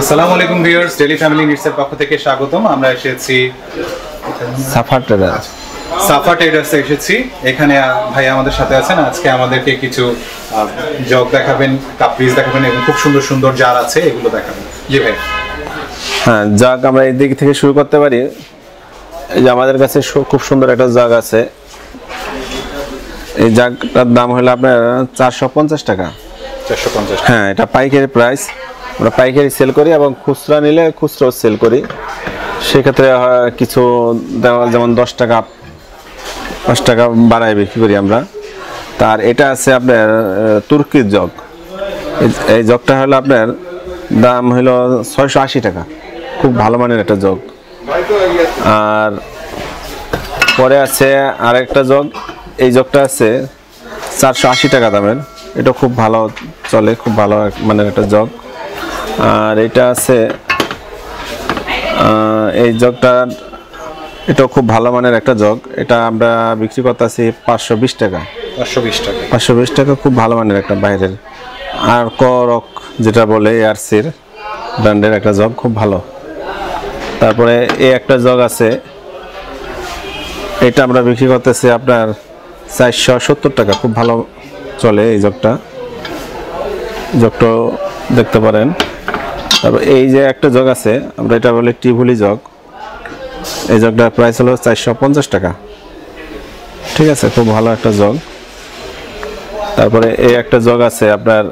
আসসালামু আলাইকুম viewers daily family নিডসের পক্ষ থেকে স্বাগতম। আমরা এসেছি সাফার ট্রেডার। সাফা ট্রেডার্সে এসেছি। এখানে ভাই আমাদের সাথে আছেন। আজকে আমাদেরকে কিছু জগ দেখাবেন কাপ্রিজ দেখাবেন এবং খুব সুন্দর সুন্দর জার আছে এগুলো দেখাবেন। জি ভাই। হ্যাঁ জাগ আমরা এই দিক থেকে শুরু করতে পারি। এই যে আমাদের কাছে খুব সুন্দর একটা জাগ আছে। এই জাগটার দাম হলো আপনার চারশো পঞ্চাশ টাকা। চারশো পঞ্চাশ হ্যাঁ এটা পাইকারি প্রাইস আমরা পাইকারি সেল করি এবং খুচরা নিলে খুচরাও সেল করি। সেক্ষেত্রে কিছু দেওয়া যেমন দশ টাকা দশ টাকা বাড়ায় বিক্রি করি আমরা। তার এটা আছে আপনার তুর্কির জগ। এই- এই জগটা হলো আপনার, দাম হলো ছয়শো আশি টাকা। খুব ভালো মানের একটা জগ। আর পরে আছে আরেকটা জগ। এই জগটা আছে চারশো আশি টাকা দামের। এটা খুব ভালো চলে, খুব ভালো মানের একটা জগ। আর এটা আছে এই জগটা এটা খুব ভালো মানের একটা জগ। এটা আমরা বিক্রি করতেছি পাঁচশো বিশ টাকা। পাঁচশো বিশ টাকা। পাঁচশো বিশ টাকা খুব ভালো মানের একটা বাইরের। আর করক যেটা বলে এয়ারসির ব্র্যান্ডের একটা জগ খুব ভালো। তারপরে এই একটা জগ আছে এটা আমরা বিক্রি করতেছি আপনার চারশো সত্তর টাকা। খুব ভালো চলে এই জগটা। জগটা দেখতে পারেন। তারপর এই যে একটা জগ আছে আমরা এটা বলি টিভুলি জগ। এই জগটার প্রাইস হলো চারশো পঞ্চাশ টাকা। ঠিক আছে খুব ভালো একটা জগ। তারপরে এই একটা জগ আছে আপনার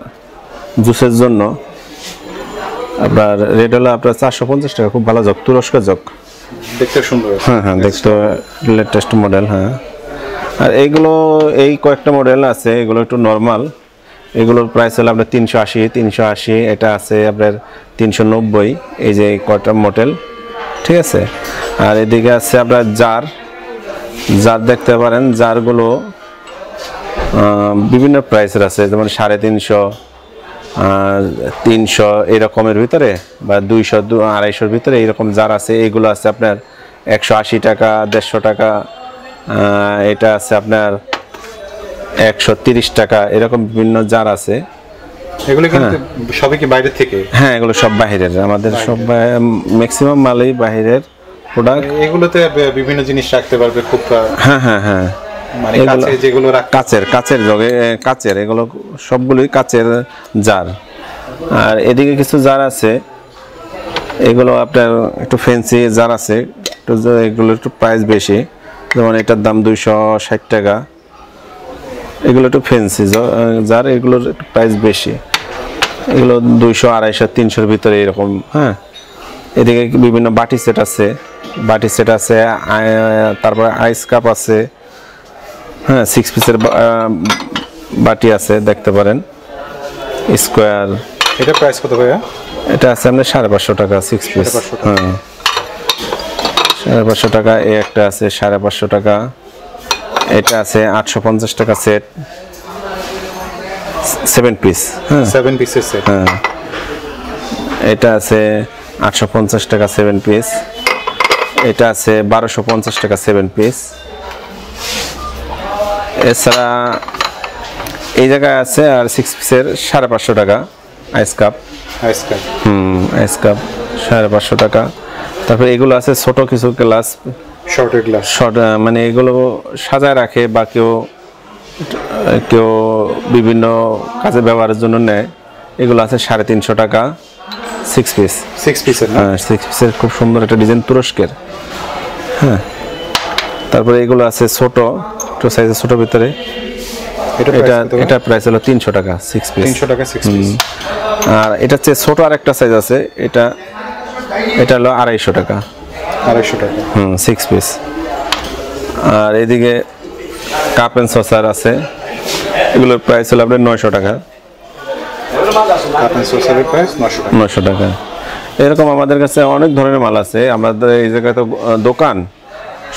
জুসের জন্য। আপনার রেট হলো আপনার চারশো পঞ্চাশ টাকা খুব ভালো জগ তুরস্ক জগ। দেখতে সুন্দর। হ্যাঁ হ্যাঁ দেখতে লেটেস্ট মডেল হ্যাঁ। আর এইগুলো এই কয়েকটা মডেল আছে এগুলো একটু নর্মাল এগুলোর প্রাইস হলো আপনার তিনশো আশি তিনশো আশি, এটা আছে আপনার তিনশো নব্বই, এই যে কয়টা মডেল ঠিক আছে? আর এদিকে আছে আপনার জার জার দেখতে পারেন জারগুলো বিভিন্ন প্রাইসের আছে, যেমন সাড়ে তিনশো তিনশো, এরকমের ভিতরে, বা দুইশো, দু, আড়াইশোর ভিতরে এইরকম জার আছে এইগুলো আছে আপনার একশো আশি টাকা, দেড়শো টাকা এটা আছে আপনার একশো তিরিশ টাকা এরকম বিভিন্ন জার আছে। এগুলো কিন্তু সবই কি বাইরে থেকে? হ্যাঁ এগুলো সব বাইরের আমাদের সব ম্যাক্সিমাম মালই বাহিরের প্রোডাক্ট এগুলোতে বিভিন্ন জিনিস রাখতে পারবে খুব হ্যাঁ হ্যাঁ হ্যাঁ। মানে কাছে যেগুলো কাচের কাচের জগে কাচের এগুলো সবগুলোই কাচের জার। আর এদিকে কিছু জার আছে। এগুলো আপনার একটু ফ্যান্সি জার আছে। একটু এগুলো একটু প্রাইস বেশি। যেমন এটার দাম দুইশো ষাট টাকা। এগুলো একটু ফেন্সি যার এগুলোর একটু প্রাইস বেশি। এগুলো দুইশো আড়াইশো তিনশোর ভিতরে এরকম হ্যাঁ? এদিকে বিভিন্ন বাটি সেট আছে। বাটি সেট আছে তারপরে আইস কাপ আছে হ্যাঁ? সিক্স পিসের বাটি আছে দেখতে পারেন। স্কোয়ার এটা প্রাইস কত ভাইয়া? এটা আছে আপনার সাড়ে পাঁচশো টাকা সিক্স পিস হ্যাঁ। সাড়ে পাঁচশো টাকা এ একটা আছে সাড়ে পাঁচশো টাকা। এটা আছে আটশো পঞ্চাশ টাকা সেট সেভেন পিস হ্যাঁ। সেভেন পিসের সেট হ্যাঁ। এটা আছে আটশো পঞ্চাশ টাকা সেভেন পিস এটা আছে বারোশো পঞ্চাশ টাকা সেভেন পিস এছাড়া এই জায়গায় আছে আর সিক্স পিসের সাড়ে পাঁচশো টাকা ice cup ice cup hmm ice cup সাড়ে পাঁচশো টাকা। তারপরে এগুলো আছে ছোট কিছু গ্লাস শর্টের গ্লাস শর্ট মানে এগুলো সাজায় রাখে বা কেউ কেউ বিভিন্ন কাজে ব্যবহারের জন্য নেয়। এগুলো আছে সাড়ে তিনশো টাকা সিক্স পিস সিক্স পিসের হ্যাঁ সিক্স পিসের খুব সুন্দর একটা ডিজাইন তুরস্কের। হ্যাঁ তারপরে এগুলো আছে ছোট একটু সাইজের ছোট ভিতরে। এটা এটা প্রাইস হলো তিনশো টাকা সিক্স পিস তিনশো টাকা সিক্স পিস আর এটা হচ্ছে ছোট আরেকটা সাইজ আছে এটা এটা হলো আড়াইশো টাকা। আড়াইশো টাকা। হুম সিক্স পিস আর এদিকে কাপ অ্যান্ড সসার আছে। এগুলোর প্রাইস হলো আপনার নয়শো টাকা। আপনার সোসারের প্রাইস নয়শো টাকা। এরকম আমাদের কাছে অনেক ধরনের মাল আছে। আমাদের এই জায়গায় তো দোকান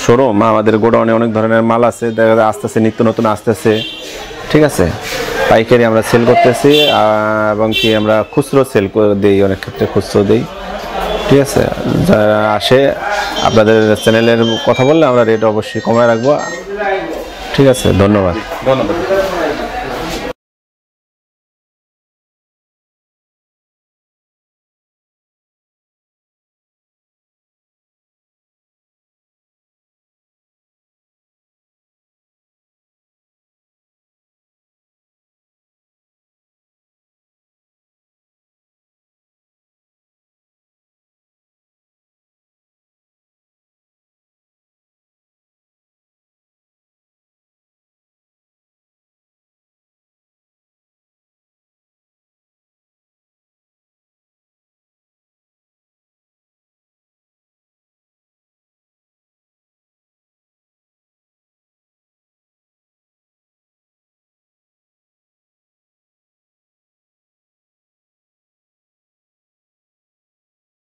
শোরুম আমাদের গোডাউনে অনেক ধরনের মাল আছে। দেখা যায় আস্তে আস্তে নিত্য নতুন আসতেছে। ঠিক আছে? পাইকারি আমরা সেল করতেছি এবং কি আমরা খুচরো সেল করে দিই অনেক ক্ষেত্রে খুচরো দিই। ঠিক আছে, যারা আসে, আপনাদের চ্যানেলের কথা বললে আমরা রেট অবশ্যই কমায় রাখব। ঠিক আছে, ধন্যবাদ। ধন্যবাদ।